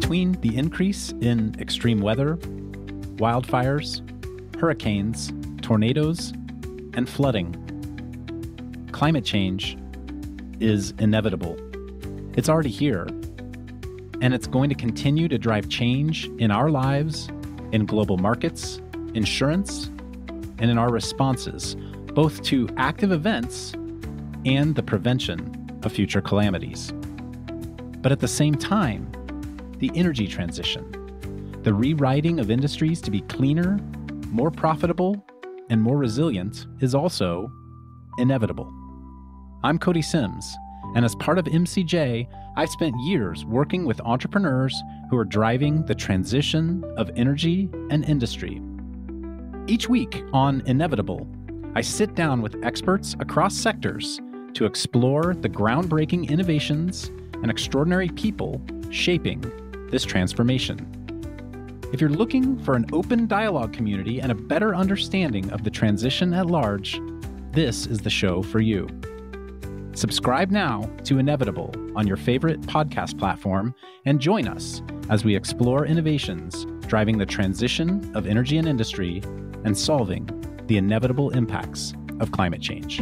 Between the increase in extreme weather, wildfires, hurricanes, tornadoes, and flooding, climate change is inevitable. It's already here, and it's going to continue to drive change in our lives, in global markets, insurance, and in our responses, both to active events and the prevention of future calamities. But at the same time, the energy transition, the rewriting of industries to be cleaner, more profitable, and more resilient is also inevitable. I'm Cody Simms, and as part of MCJ, I've spent years working with entrepreneurs who are driving the transition of energy and industry. Each week on Inevitable, I sit down with experts across sectors to explore the groundbreaking innovations and extraordinary people shaping this transformation. If you're looking for an open dialogue community and a better understanding of the transition at large, this is the show for you. Subscribe now to Inevitable on your favorite podcast platform and join us as we explore innovations driving the transition of energy and industry and solving the inevitable impacts of climate change.